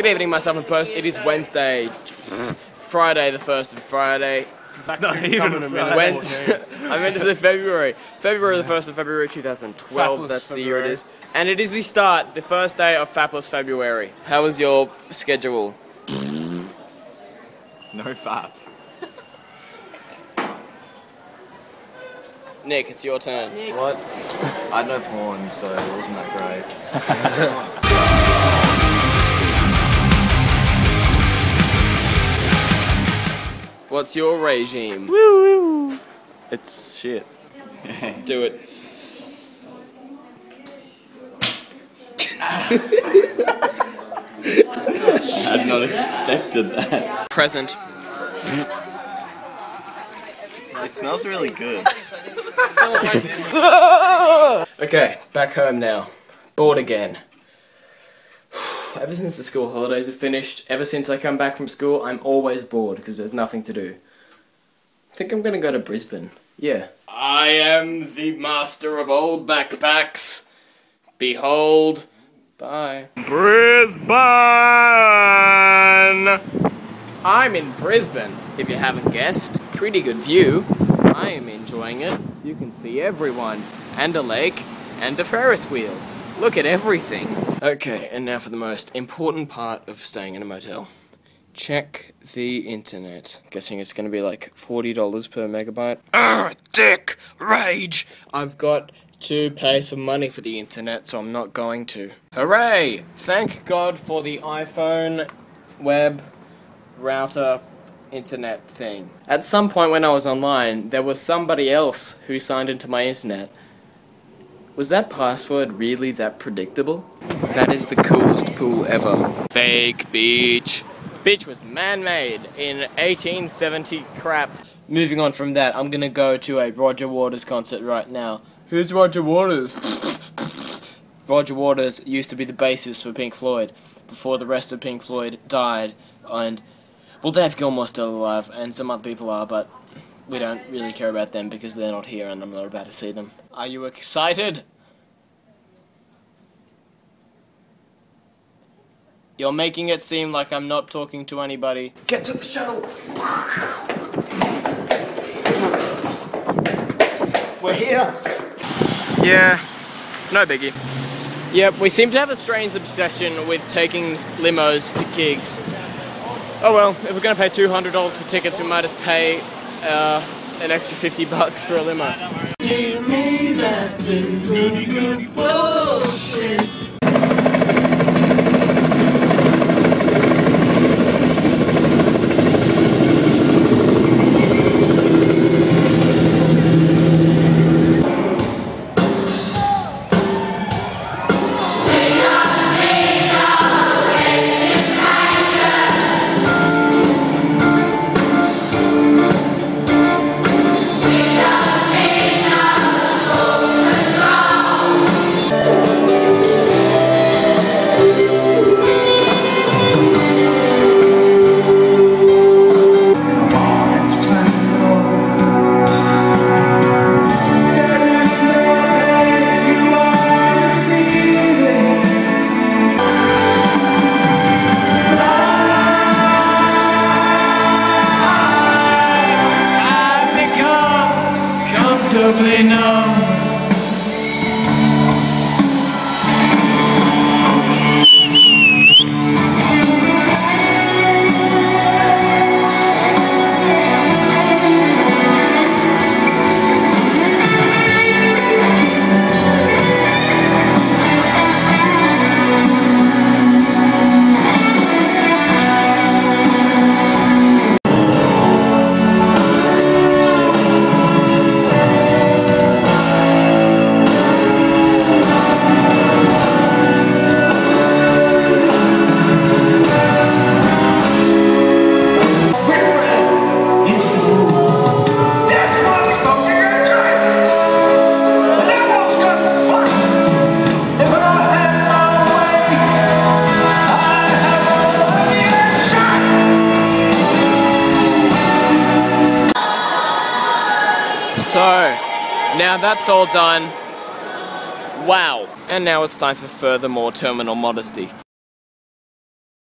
Good evening, myself and Post. It is Wednesday, Friday the 1st of Friday. Not even a minute. Wed- I meant to say February. February the 1st of February 2012, Fapless that's the year it February. is. And it is the start, the first day of Fapless February. How was your schedule? No fap. Nick, it's your turn. What? I had no porn, so it wasn't that great. What's your regime? It's shit. Do it. I had not expected that. Present. It smells really good. Okay, back home now. Bored again. Ever since the school holidays are finished, ever since I come back from school, I'm always bored because there's nothing to do. I think I'm gonna go to Brisbane. Yeah. I am the master of old backpacks. Behold. Bye. Brisbane! I'm in Brisbane, if you haven't guessed. Pretty good view. I am enjoying it. You can see everyone, and a lake, and a Ferris wheel. Look at everything. Okay, and now for the most important part of staying in a motel. Check the internet. Guessing it's gonna be like $40 per megabyte. Ah, dick! Rage! I've got to pay some money for the internet, so I'm not going to. Hooray! Thank God for the iPhone web router internet thing. At some point when I was online, there was somebody else who signed into my internet. Was that password really that predictable? That is the coolest pool ever. Fake beach. Beach was man-made in 1870 crap. Moving on from that, I'm gonna go to a Roger Waters concert right now. Who's Roger Waters? Roger Waters used to be the bassist for Pink Floyd before the rest of Pink Floyd died, and well, Dave Gilmour's still alive, and some other people are, but we don't really care about them because they're not here, and I'm not about to see them. Are you excited? You're making it seem like I'm not talking to anybody. Get to the shuttle! We're here! Yeah, no biggie. Yep, we seem to have a strange obsession with taking limos to gigs. Oh well, if we're gonna pay $200 for tickets, we might just pay uh, an extra 50 bucks for a limo. Comfortably numb. So, now that's all done. Wow. And now it's time for further more terminal modesty.